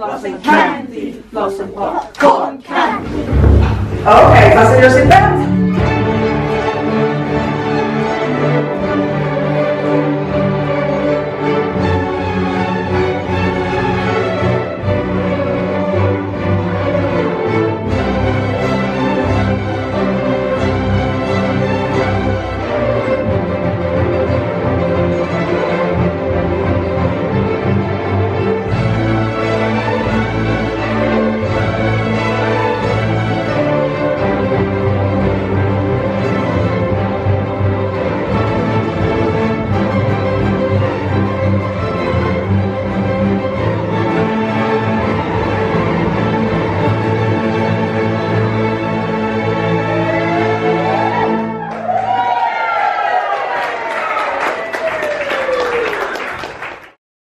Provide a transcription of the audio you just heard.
flossing candy, flossing popcorn candy. Okay, fasten your seatbelt.